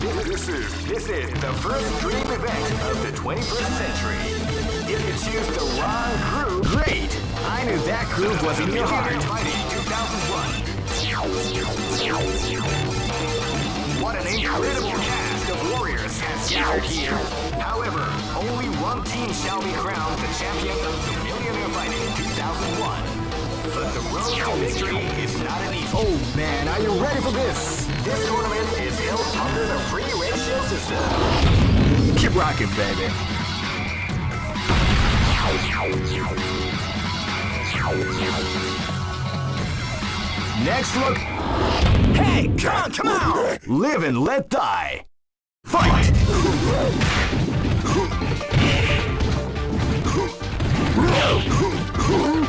This is this is the first dream event of the 21st century. If you choose the wrong groove, great. I knew that groove was in your heart. Fighting 2001. What an incredible cast of warriors has gathered here. However, only one team shall be crowned the champion of the Millionaire Fighting 2001. The road to victory is not an easy. Oh man, are you ready for this? This tournament is held under the free ratio system. Keep rocking, baby. Next look. Hey, come on, come on! Live and let die. Fight! Crack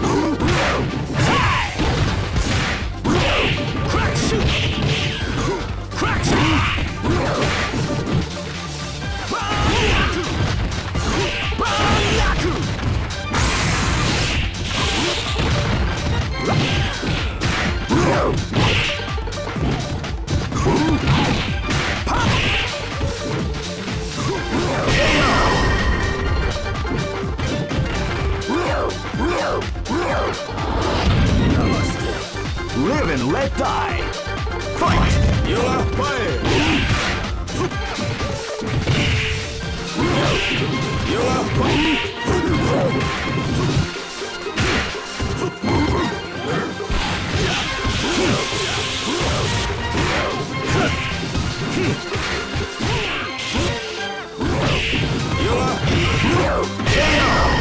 and let die. Fight! You are fired! You are fired! You are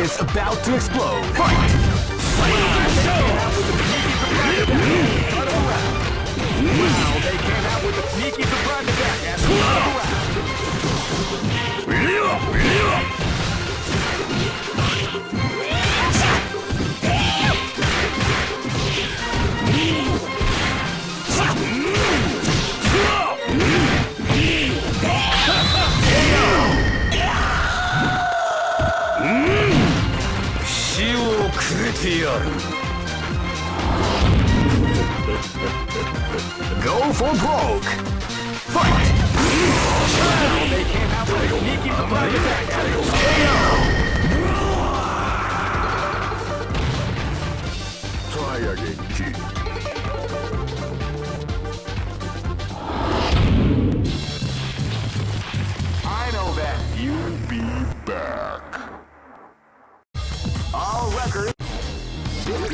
is about to explode. Fight! Wow, they came out with a sneaky surprise attack at start Go for broke. Fight! They came out with a sneaky surprise attack at the start of the round. Try again, kid. I know that. You'll be back.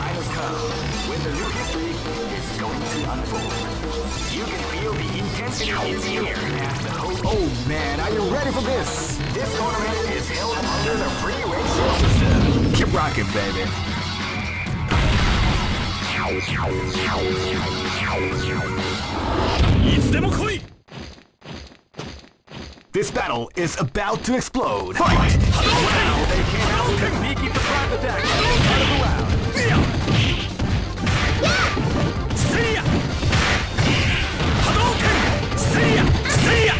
Time has come when the new history is going to unfold. You can feel the intensity in the air as the host. Oh man, are you ready for this? This tournament is held under the free ratio system. Keep rocking, baby. This battle is about to explode. Fight! Wow, they came out with a sneaky surprise attack スリアア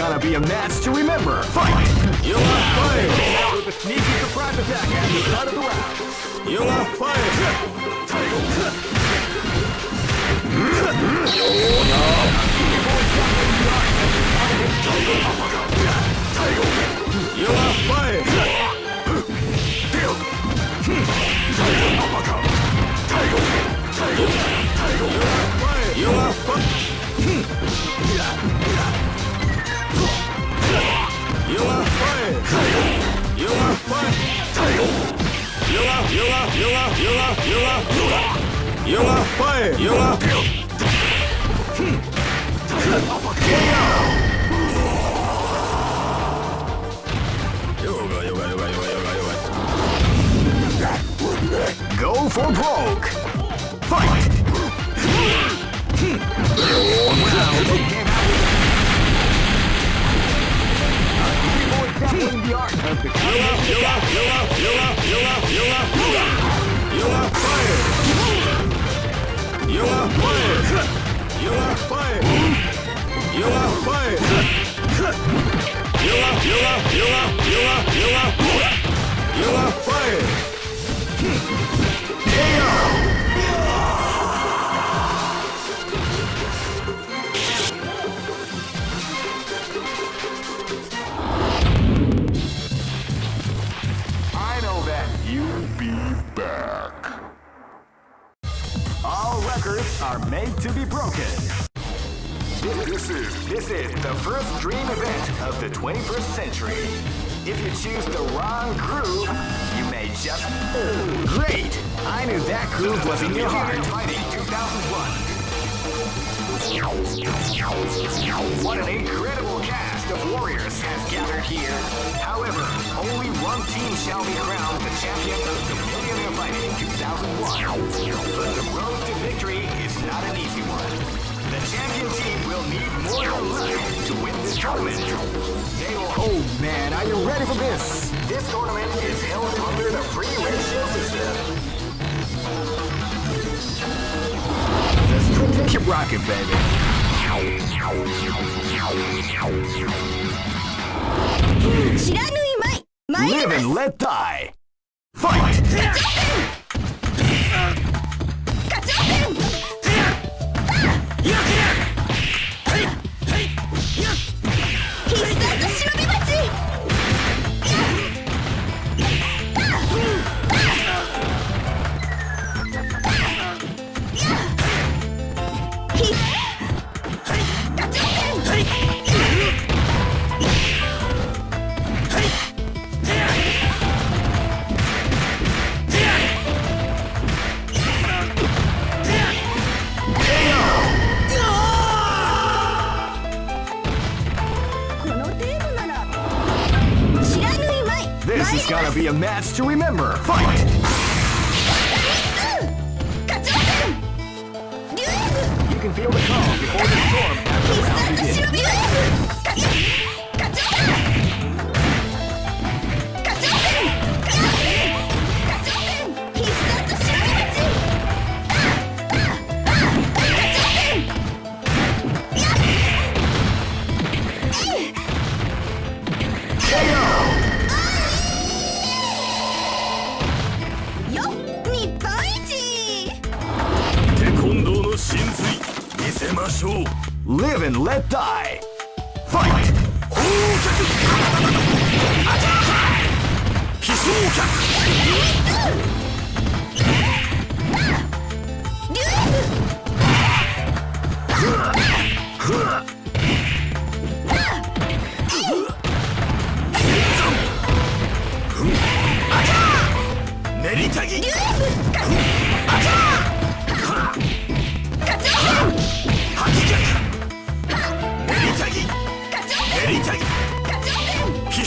gonna be a match to remember. Fight! You are fired. Out with a sneaky surprise attack at the start of the round. You are fired. You are fired. You are fired. You Yoga, yoga, yoga, yoga, yoga, yoga. Go for broke. Fight! Tackling the art of the are, you are, you are, you are, you are, fired. Dream event of the 21st century. If you choose the wrong groove, you may just. Great! I knew that groove was in your heart. Fighting 2001. What an incredible cast of warriors has gathered here. However, only one team shall be crowned the champion of the Millionaire Fighting 2001. But the road to victory is not an easy one. The champion team more than to win this tournament. Oh man, are you ready for this? This tournament is held under the free ratio system. Let's keep rocking, baby. Live and let die. Fight! a match to remember. Fight! You can feel the calm before the storm after round begins. and let die! Fight! 放客飛客ャーチ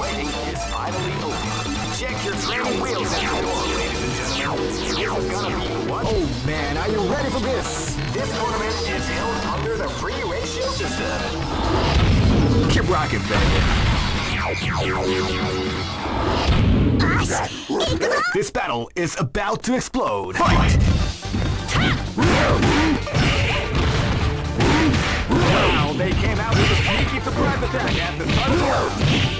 waiting is finally over. Check your training wheels at the door, ladies and gentlemen. This is gonna be one. Oh man, are you ready for this? This tournament is held under the free ratio system. Keep rocking, baby. This battle is about to explode. Fight! Wow, they came out with a sneaky surprise attack at the start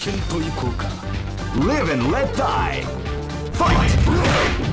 キュンといこうか Live and let die! Fight!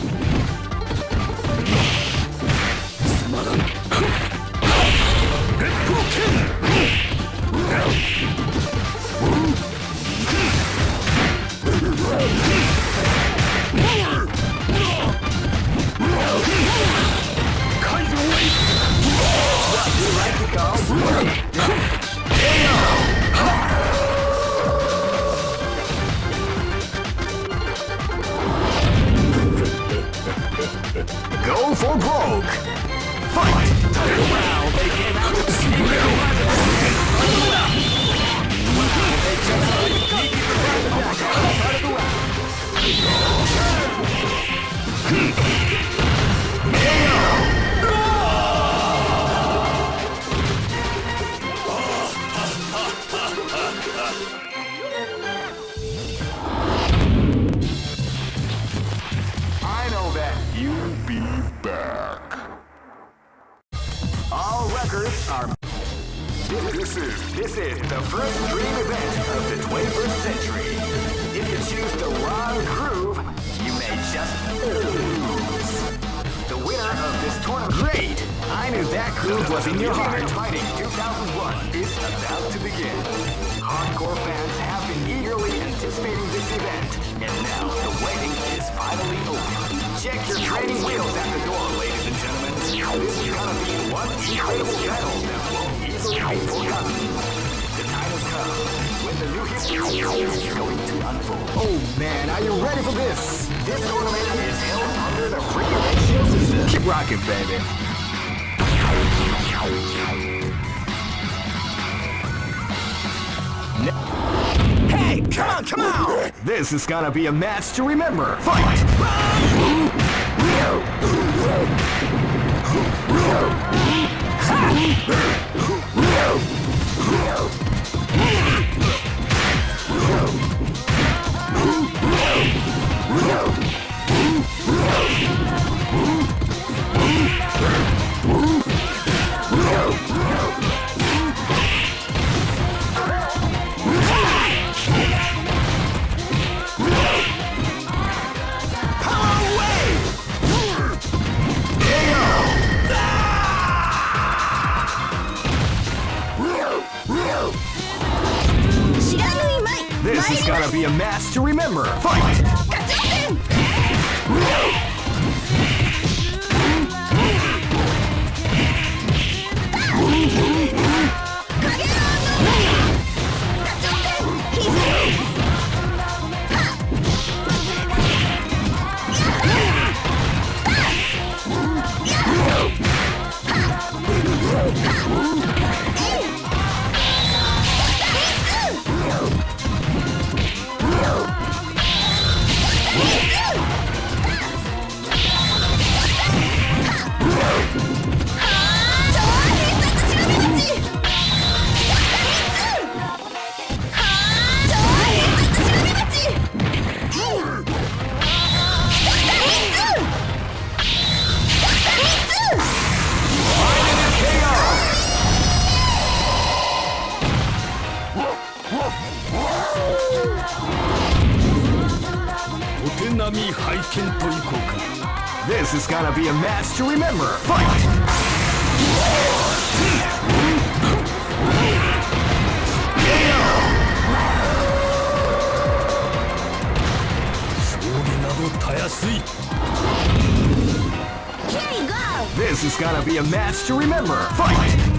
And now the waiting is finally over. Check your training wheels at the door, ladies and gentlemen. This is gonna be one incredible battle that won't easily be forgotten. The time has come when the new history is going to unfold. Oh man, are you ready for this? This tournament is held under the free system. Keep rocking, baby. Come on, come on! This is gonna be a match to remember. Fight! Power remember. Fight! be a match to remember. Fight!将棋などたやすい This is gonna be a match to remember. Fight!